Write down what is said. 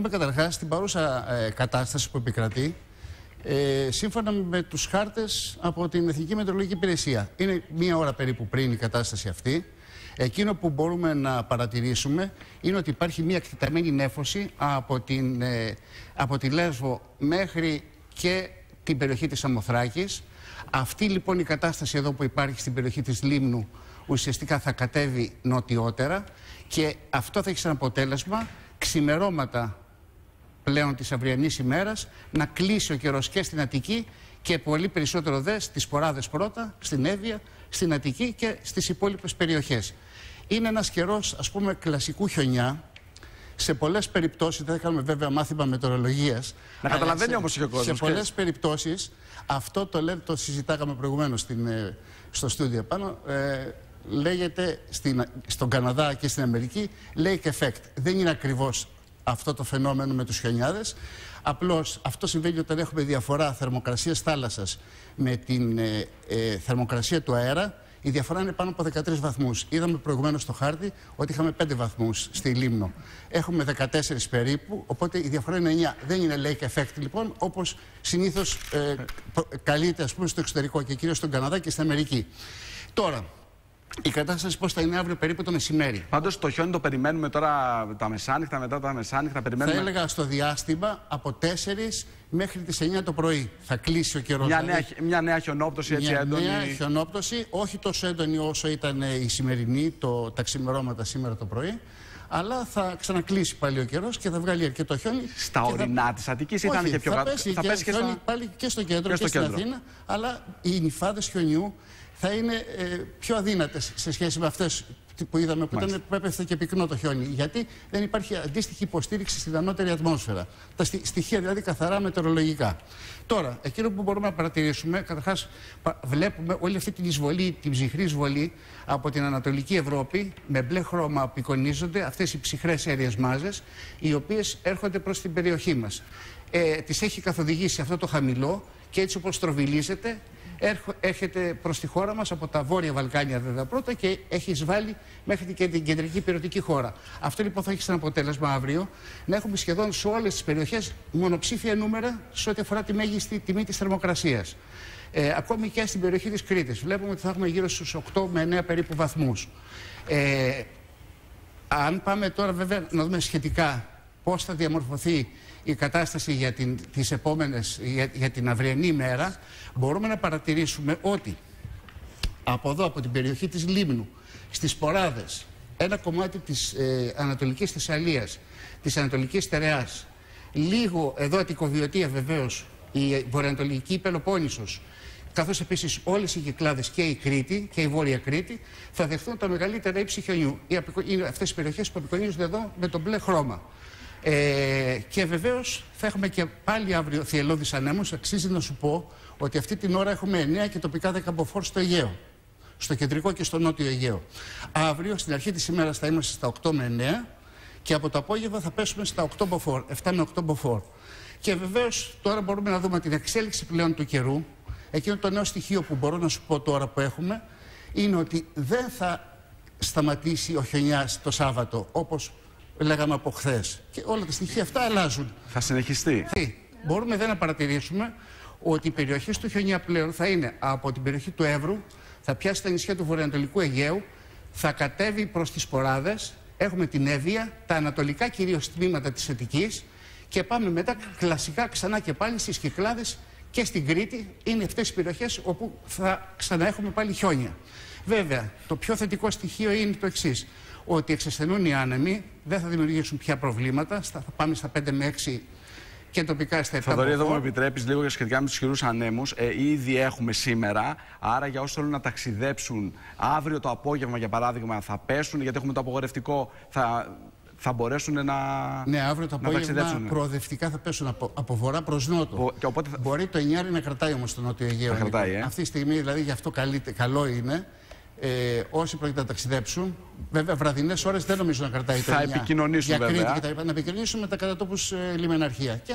Καταρχά, καταρχάς την παρούσα ε, κατάσταση που επικρατεί ε, σύμφωνα με τους χάρτες από την Εθνική Μετρολογική Υπηρεσία. Είναι μία ώρα περίπου πριν η κατάσταση αυτή. Εκείνο που μπορούμε να παρατηρήσουμε είναι ότι υπάρχει μία εκτεταμένη νέφωση από, την, ε, από τη Λέσβο μέχρι και την περιοχή της Αμοθράκης. Αυτή λοιπόν η κατάσταση εδώ που υπάρχει στην περιοχή της Λίμνου ουσιαστικά θα κατέβει νοτιότερα και αυτό θα έχει σαν αποτέλεσμα ξημερώματα πλέον της αυριανής ημέρας να κλείσει ο καιρός και στην Αττική και πολύ περισσότερο δε στις Ποράδες πρώτα, στην Εύβοια, στην Αττική και στις υπόλοιπες περιοχές. Είναι ένας καιρός ας πούμε κλασικού χιονιά, σε πολλές περιπτώσεις, δεν θα κάνουμε βέβαια μάθημα μετεωρολογίας. Να καταλαβαίνει όμως και ο κόσμος. Σε πολλές περιπτώσεις, αυτό το, λέμε, το συζητάγαμε προηγουμένως ε, στο στούντιο πάνω. Ε, λέγεται στην, στον Καναδά και στην Αμερική lake effect. Δεν είναι ακριβώς αυτό το φαινόμενο με τους χιονιάδες. Απλώς αυτό συμβαίνει όταν έχουμε διαφορά θερμοκρασίας θάλασσας με την ε, ε, θερμοκρασία του αέρα. Η διαφορά είναι πάνω από 13 βαθμούς. Είδαμε προηγουμένως στο χάρτη ότι είχαμε 5 βαθμούς στη Λίμνο. Έχουμε 14 περίπου, οπότε η διαφορά είναι 9. Δεν είναι lake effect λοιπόν, όπως συνήθως ε, καλείται ας πούμε, στο εξωτερικό και κυρίως στον Καναδά και στην Αμερική. Τώρα, η κατάσταση πώς θα είναι αύριο περίπου το μεσημέρι; Πάντως το χιόνι το περιμένουμε τώρα τα μεσάνυχτα, μετά τα μεσάνυχτα. Περιμένουμε... Θα έλεγα στο διάστημα από 4 μέχρι τις 9 το πρωί. Θα κλείσει ο καιρός. Μια, δηλαδή. νέα, μια νέα χιονόπτωση έτσι μια έντονη. Μια νέα χιονόπτωση, όχι τόσο έντονη όσο ήταν η σημερινή, το, τα ξημερώματα σήμερα το πρωί. Αλλά θα ξανακλείσει πάλι ο καιρός και θα βγάλει αρκετό χιόνι. Στα ορεινά θα... της Αττικής ήταν και πιο κάτω. Θα πέσει και, στα... πάλι και στο κέντρο και, και, στην Αθήνα. Αλλά οι νυφάδες χιονιού θα είναι ε, πιο αδύνατες σε σχέση με αυτές που είδαμε που, ήταν, που έπεφτε και πυκνό το χιόνι. Γιατί δεν υπάρχει αντίστοιχη υποστήριξη στην ανώτερη ατμόσφαιρα. Τα στοιχεία δηλαδή καθαρά μετεωρολογικά. Τώρα, εκείνο που μπορούμε να παρατηρήσουμε, καταρχάς βλέπουμε όλη αυτή την εισβολή, την ψυχρή εισβολή από την Ανατολική Ευρώπη, με μπλε χρώμα απεικονίζονται αυτές οι ψυχρές αίρειε μάζες, οι οποίες έρχονται προς την περιοχή μας. Ε, τις έχει καθοδηγήσει αυτό το χαμηλό και έτσι όπως τροβιλίζεται έρχεται προς τη χώρα μας από τα Βόρεια Βαλκάνια βέβαια πρώτα και έχει εισβάλει μέχρι και την κεντρική υπηρετική χώρα. Αυτό λοιπόν θα έχει σαν αποτέλεσμα αύριο να έχουμε σχεδόν σε όλες τις περιοχές μονοψήφια νούμερα σε ό,τι αφορά τη μέγιστη τιμή της θερμοκρασίας. Ε, ακόμη και στην περιοχή της Κρήτης. Βλέπουμε ότι θα έχουμε γύρω στους 8 με 9 περίπου βαθμούς. Ε, αν πάμε τώρα βέβαια να δούμε σχετικά πώς θα διαμορφωθεί η κατάσταση για την, τις επόμενες, για, για την αυριανή μέρα, μπορούμε να παρατηρήσουμε ότι από εδώ, από την περιοχή της Λίμνου, στις Ποράδες, ένα κομμάτι της ε, Ανατολικής Θεσσαλίας, της Ανατολικής Στερεάς, λίγο εδώ Αττικοβιωτία βεβαίως, η Βορειοανατολική Πελοπόννησος, καθώς επίσης όλες οι κυκλάδες και η Κρήτη και η Βόρεια Κρήτη θα δεχθούν τα μεγαλύτερα ύψη χιονιού. Είναι αυτές οι περιοχές που απεικονίζονται εδώ με το μπλε χρώμα. Ε, και βεβαίως θα έχουμε και πάλι αύριο θυελώδεις ανέμους. Αξίζει να σου πω ότι αυτή την ώρα έχουμε 9 και τοπικά 10 μποφόρ στο Αιγαίο. Στο κεντρικό και στο νότιο Αιγαίο. Αύριο, στην αρχή της ημέρας, θα είμαστε στα 8 με 9 και από το απόγευμα θα πέσουμε στα 8 μποφόρ, 7 με 8 μποφόρ. Και βεβαίως τώρα μπορούμε να δούμε την εξέλιξη πλέον του καιρού. Εκείνο το νέο στοιχείο που μπορώ να σου πω τώρα που έχουμε είναι ότι δεν θα σταματήσει ο χιονιάς το Σάββατο όπως λέγαμε από χθες. Και όλα τα στοιχεία αυτά αλλάζουν. Θα συνεχιστεί. Μπορούμε δεν να παρατηρήσουμε ότι οι περιοχές του χιονιά πλέον θα είναι από την περιοχή του Εύρου, θα πιάσει τα νησιά του βορειοανατολικού Αιγαίου, θα κατέβει προς τις Ποράδες, έχουμε την Εύβοια, τα ανατολικά κυρίως τμήματα της Αττικής και πάμε μετά κλασικά ξανά και πάλι στις Κυκλάδες και στην Κρήτη. Είναι αυτές οι περιοχές όπου θα ξαναέχουμε πάλι χιόνια. Βέβαια, το πιο θετικό στοιχείο είναι το εξής ότι εξασθενούν οι άνεμοι, δεν θα δημιουργήσουν πια προβλήματα. Θα πάμε στα 5 με 6 και τοπικά στα 7 Θοδωρή, εδώ μου επιτρέπεις λίγο για σχετικά με τους χειρούς ανέμους. Ε, ήδη έχουμε σήμερα. Άρα, για όσους θέλουν να ταξιδέψουν αύριο το απόγευμα, για παράδειγμα, θα πέσουν, γιατί έχουμε το απογορευτικό, θα, θα μπορέσουν να. Ναι, αύριο το απόγευμα προοδευτικά θα πέσουν από, από βορρά προς νότο. Και οπότε... Μπορεί το 9 να κρατάει όμως το νότιο Αιγαίο. Κρατάει, ε; Αυτή τη στιγμή, δηλαδή, γι' αυτό καλό είναι ε, όσοι πρόκειται να ταξιδέψουν. Βέβαια, βραδινές ώρες δεν νομίζω να κρατάει το Θα επικοινωνήσουμε, για Κρήτη και τα Να επικοινωνήσουμε με τα κατατόπου ε, λιμεναρχία. Και